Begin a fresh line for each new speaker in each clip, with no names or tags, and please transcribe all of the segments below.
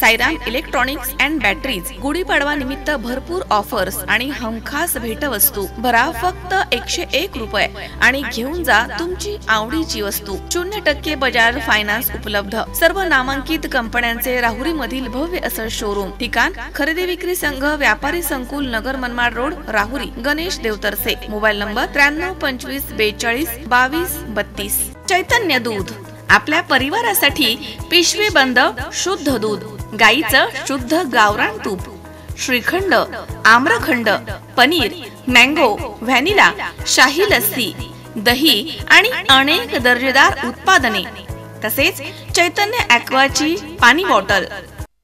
Sairam electronics and batteries Gudi Padwa निमित्त भरपूर offers आणि हमखास भेटवस्तू. भरा फक्त एकशे एक रुपये आणि घेऊन जा तुमची आवडीची वस्तू. शून्य टक्के बजाज फायनान्स उपलब्ध. सर्व नामांकित कंपन्यांचे राहुरी मधील भव्य असं शोरूम ठिकाण खरेदी विक्री संघ व्यापारी संकुल Nagar Manmad road Rahuri Ganesh Devtarse mobile number त्र्याण्णव पंचवीस बेचाळीस बावीस बत्तीस. चैतन्य दूध. आपल्या परिवारासाठी पिशवी बंद शुद्ध दूध. गाईचं शुद्ध गावरान तूप श्रीखंड आम्रखंड पनीर मँगो व्हॅनिला शाही लस्सी दही आणि अनेक दर्जेदार उत्पादने. तसेच चैतन्य ॲक्वाची पाणी बॉटल.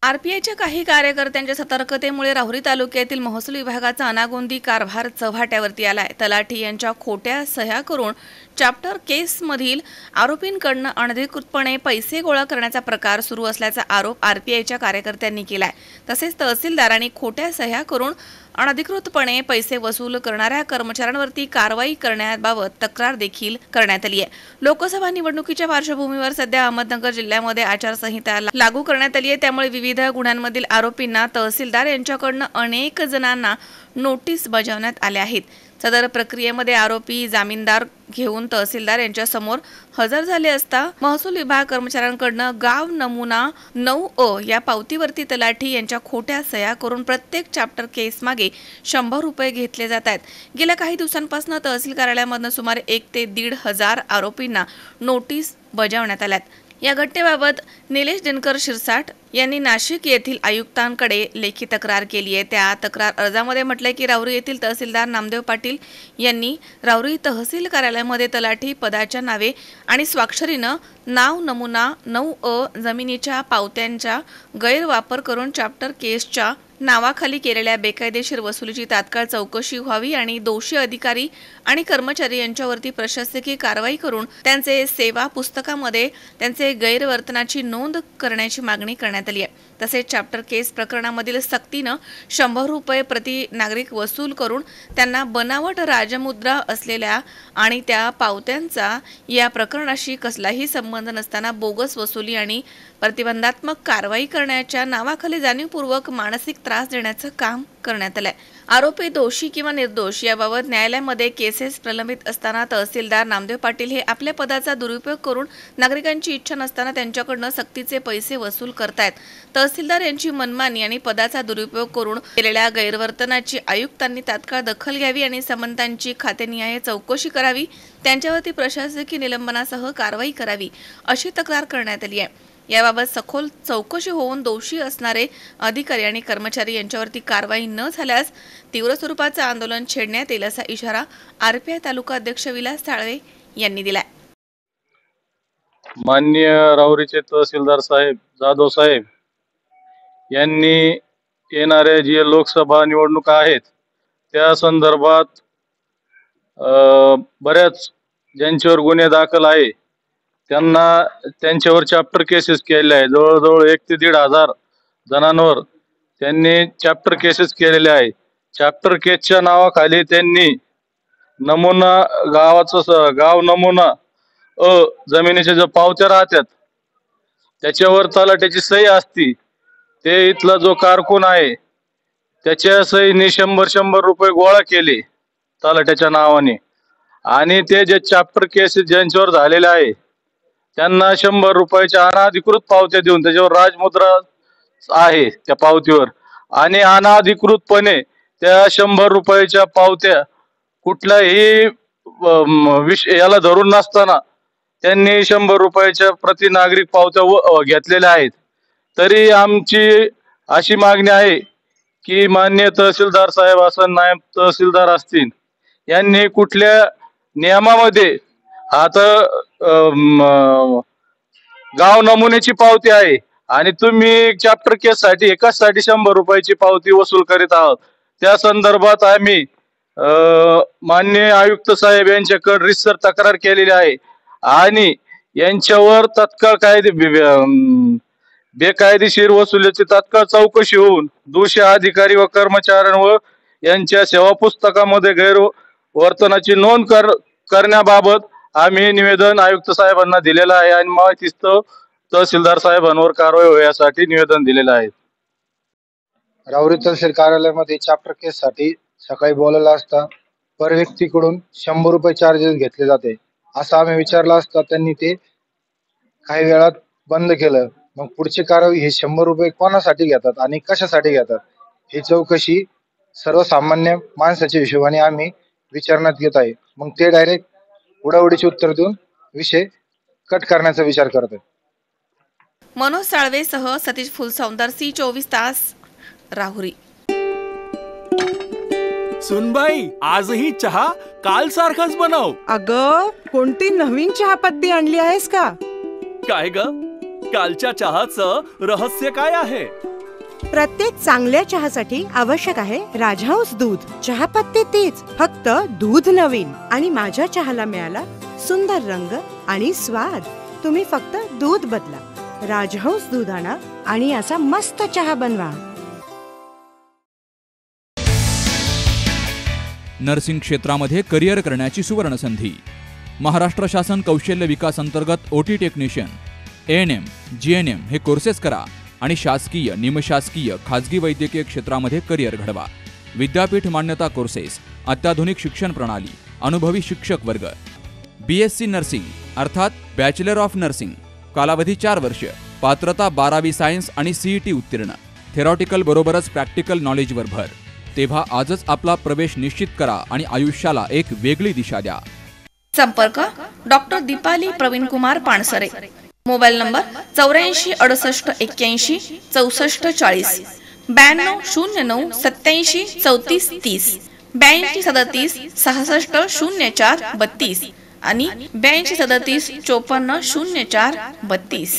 आरपीआयच्या काही कार्यकर्त्यांच्या सतर्कतेमुळे राहुरी तालुक्यातील महसूल विभागाचा अनागोंदी कारभार चव्हाट्यावरती आलाय. तलाठी यांच्या खोट्या सह्या करून चॅप्टर केसमधील आरोपींकडनं अनधिकृतपणे पैसे गोळा करण्याचा प्रकार सुरू असल्याचा आरोप आरपीआयच्या कार्यकर्त्यांनी केलाय. तसेच तहसीलदारांनी खोट्या सह्या करून अनधिकृतपणे पैसे वसूल करणाऱ्या कर्मचाऱ्यांवरती कारवाई करण्याबाबत तक्रार देखील करण्यात आली आहे. लोकसभा निवडणुकीच्या पार्श्वभूमीवर सध्या अहमदनगर जिल्ह्यामध्ये आचारसंहिता लागू करण्यात आली आहे. त्यामुळे विविध गुन्ह्यांमधील आरोपींना तहसीलदार यांच्याकडनं अनेक जणांना नोटीस बजावण्यात आल्या आहेत. सदर प्रक्रियेमध्ये आरोपी जामीनदार घेऊन तहसीलदार यांच्या समोर हजर झाले असता महसूल विभाग कर्मचाऱ्यांकडनं गाव नमुना नऊ अ या पावतीवरती तलाठी यांच्या खोट्या सह्या करून प्रत्येक चॅप्टर केस मागे शंभर रुपये घेतले जात आहेत. गेल्या काही दिवसांपासून तहसील कार्यालयामधनं सुमारे एक ते दीड हजार आरोपींना नोटीस बजावण्यात आल्यात. या घटनेबाबत निलेश दिनकर शिरसाट यांनी नाशिक येथील आयुक्तांकडे लेखी तक्रार केली आहे. त्या तक्रार अर्जामध्ये म्हटलंय की राहुरी येथील तहसीलदार नामदेव पाटील यांनी राहुरी तहसील कार्यालयामध्ये तलाठी पदाच्या नावे आणि स्वाक्षरीनं नाव नमुना नऊ अ जमिनीच्या पावत्यांचा गैरवापर करून चॅप्टर केसच्या नावाखाली केलेल्या बेकायदेशीर वसुलीची तात्काळ चौकशी व्हावी आणि दोषी अधिकारी आणि कर्मचारी यांच्यावरती प्रशासकीय कारवाई करून त्यांचे सेवा पुस्तकामध्ये त्यांचे गैरवर्तनाची नोंद करण्याची मागणी करण्यात आली आहे. तसेच चॅप्टर केस प्रकरणामधील सक्तीनं शंभर रुपये प्रति नागरिक वसूल करून त्यांना बनावट राजमुद्रा असलेल्या आणि त्या पावत्यांचा या प्रकरणाशी कसलाही संबंध नसताना बोगस वसुली आणि प्रतिबंधात्मक कारवाई करण्याच्या नावाखाली जाणीवपूर्वक मानसिक त्रास देण्याचं काम करण्यात आलाय. आरोपी दोषी किंवा निर्दोष याबाबत न्यायालयामध्ये केसेस प्रलंबित असताना तहसीलदार नामदेव पाटील हे आपल्या पदाचा दुरुपयोग करून नागरिकांची इच्छा नसताना त्यांच्याकडनं सक्तीचे पैसे वसूल करतायत. तहसीलदार यांची मनमानी आणि पदाचा दुरुपयोग करून केलेल्या गैरवर्तनाची आयुक्तांनी तात्काळ दखल घ्यावी आणि संबंधांची खातेनिहाय चौकशी करावी त्यांच्यावरती प्रशासकीय निलंबनासह कारवाई करावी अशी तक्रार करण्यात आली आहे. याबाबत सखोल चौकशी होऊन दोषी असणारे अधिकारी आणि कर्मचारी यांच्यावरती कारवाई न झाल्यास तीव्र स्वरूपाचं आंदोलन छेडण्यात येईल असा इशारा आरपीआय तालुका अध्यक्ष विलास साळवे यांनी दिलाय.
मान्य राऊरीचे तहसीलदार साहेब जाधव साहेब यांनी येणाऱ्या जी लोकसभा निवडणुका आहेत त्या संदर्भात अं, बऱ्याच ज्यांच्यावर गुन्हे दाखल आहे त्यांना त्यांच्यावर चॅप्टर केसेस केलेले आहे जवळजवळ एक ते दीड हजार जणांवर त्यांनी चॅप्टर केसेस केलेले आहे. चॅप्टर केसच्या नावाखाली त्यांनी नमुना गावाचं स- गाव नमुना अ जमिनीच्या ज्या पावत्या राहतात त्याच्यावर तलाट्याची सही असती. ते इथला जो कारकून आहे त्याच्या सहीने शंभर शंभर रुपये गोळा केले तलाट्याच्या नावाने. आणि ते जे चॅप्टर केसेस ज्यांच्यावर झालेले आहे त्यांना शंभर रुपयाच्या अनाधिकृत पावत्या देऊन त्याच्यावर राजमुद्रा आहे त्या पावतीवर. आणि अनाधिकृतपणे त्या शंभर रुपयाच्या पावत्या कुठल्याही विष याला धरून नसताना त्यांनी शंभर रुपयाच्या प्रति नागरिक पावत्या व- घेतलेल्या आहेत. तरी आमची अशी मागणी आहे की मान्य तहसीलदार साहेब असं नायब तहसीलदार असतील यांनी कुठल्या नियमामध्ये आता गाव नमुन्याची पावती आहे. आणि तुम्ही चॅप्टर केस साठी एकाच साठी शंभर रुपयाची पावती वसूल करीत आहात. त्या संदर्भात आम्ही माननीय मान्य आयुक्त साहेब यांच्याकडे रिसर तक्रार केलेली आहे. आणि यांच्यावर तत्काळ कायदे बेकायदेशीर वसुलीची तात्काळ चौकशी होऊन दोषी अधिकारी व कर्मचाऱ्यांवर यांच्या सेवा पुस्तकामध्ये गैर वर्तनाची नोंद कर करण्याबाबत आम्ही निवेदन आयुक्त साहेबांना दिलेलं आहे आणि माहितीस्तव तहसीलदार साहेबांवर कारवाई होण्यासाठी निवेदन दिलेलं आहे.
रावरी तहसील कार्यालयामध्ये चॅप्टर केस साठी सकाळी बोलायला असता पर व्यक्तीकडून शंभर रुपये चार्जेस घेतले जाते. असं आम्ही विचारलं असता त्यांनी ते काही वेळात बंद केलं. मग पुढची कारवाई हे शंभर रुपये कोणासाठी घेतात आणि कशासाठी घेतात ही चौकशी सर्वसामान्य माणसाच्या हिशोबाने आम्ही विचारण्यात घेत आहे. मग ते डायरेक्ट उडाउडीचे उत्तर देऊन विषय कट करण्याचा विचार करत आहेत
मनोज साळवेसह सतीश फुलसौंदर सी चोवीस तास राहुरी.
सुनबाई आजही चहा काल सारखाच बनव.
अग कोणती नवीन चहापत्ती आणली आहेस का?
काय ग? कालच्या चहाचं रहस्य काय आहे?
प्रत्येक चांगल्या चहासाठी आवश्यक आहे राजहंस दूध. चहापत्ती तेच फक्त दूध नवीन. आणि माझ्या चहाला मिळाला सुंदर रंग आणि स्वाद. तुम्ही फक्त दूध बदला. राजहंस दूध आणा आणि असा मस्त चहा बनवा.
नर्सिंग क्षेत्रामध्ये करिअर करण्याची सुवर्ण संधी महाराष्ट्र शासन कौशल्य विकास अंतर्गत OT technician. N M G N M हे कोर्सेस करा. आणि शासकीय निमशासकीय खाजगी वैद्यकीय क्षेत्रामध्ये करिअर घडवा. विद्यापीठ मान्यता कोर्सेस अत्याधुनिक शिक्षण प्रणाली अनुभवी शिक्षक वर्ग. बी एस सी नर्सिंग अर्थात बॅचलर ऑफ नर्सिंग कालावधी चार वर्ष पात्रता बारावी सायन्स आणि सीईटी उत्तीर्ण. थेरॉटिकल बरोबरच प्रॅक्टिकल नॉलेजवर भर. तेव्हा आजच आपला प्रवेश निश्चित करा आणि आयुष्याला एक वेगळी दिशा द्या.
संपर्क doctor Dipali Pravin Kumar Pansare. Mobile number चौऱ्याऐंशी अडुसष्ट एक्क्याऐंशी चौसष्ट चाळीस. ब्याण्णव शून्य नऊ सत्याऐंशी चौतीस तीस. ब्याऐंशी सदतीस सहासष्ट शून्य चार बत्तीस आणि ब्याऐंशी सदतीस चोपन्न शून्य चार बत्तीस.